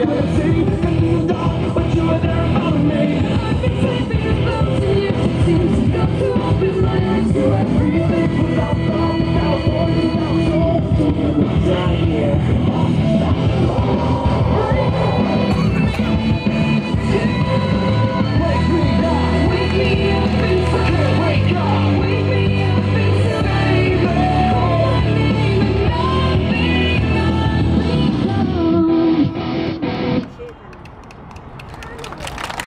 I Thank you.